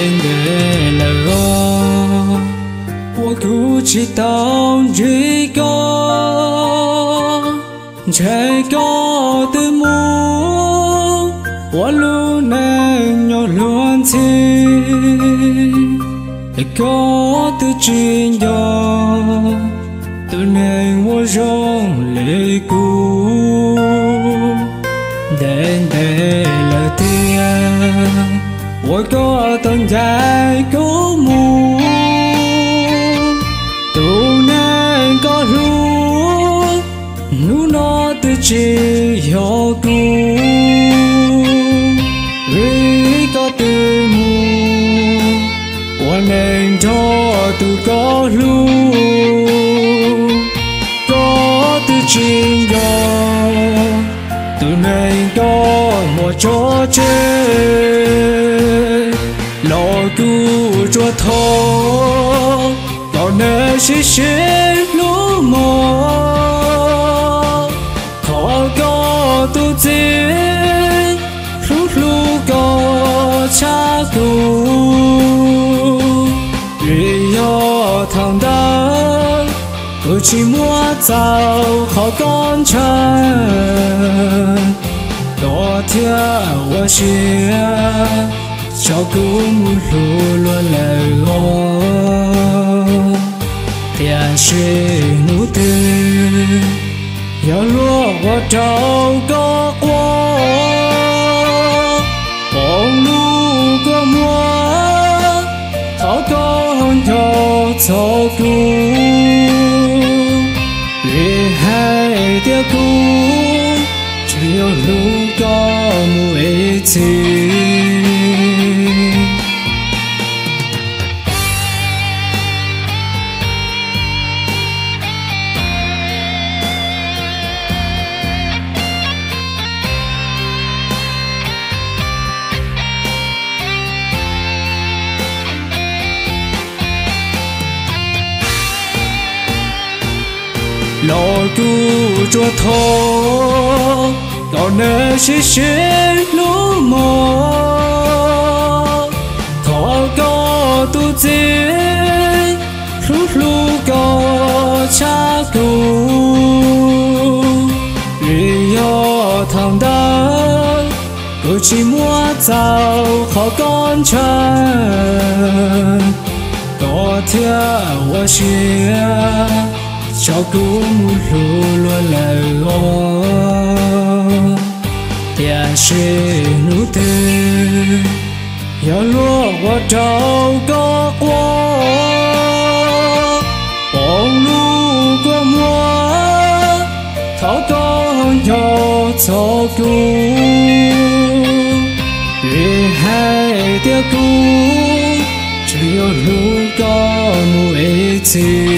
dengge la ro wo ku chi tong ji ko che ko te mu. Wo lu nang nyo luan chi có te chin yo tu nang wo rong le ku mỗi có tận dài cố mù tu nên có ru nu nó tự chỉ hiểu cu. Vì có tự mù qua nên cho tu có lu có tự chỉ hiểu từ nay có một chỗ chơi 老杜着头，老那是谁路我？他高都子，路路高恰路，日要堂的，不寂寞早好干成。昨天我写。Cho cũng luôn luôn là ngô Thìa suy nụ tư giờ lúa vào trong có quá bóng lũ có mua thảo có hôn cho cho cú. Lê hai tia cũ chiều lúc có mùi chi lo tu cho thô còn nơ sẽ sẽ lũ mò thọ có tu chế lúc lũ có cha cứu vì do thằng đó tôi chỉ mua giàu khó con trai có theo tôi chia cho cũng luôn luôn là ngô tiền suy nụ thế yo lo qua trâu có qua bóng lu qua mua thảo con yo cho cứu vì hai tia cứu chiều lu có mùi chi